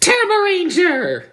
Tamaranger!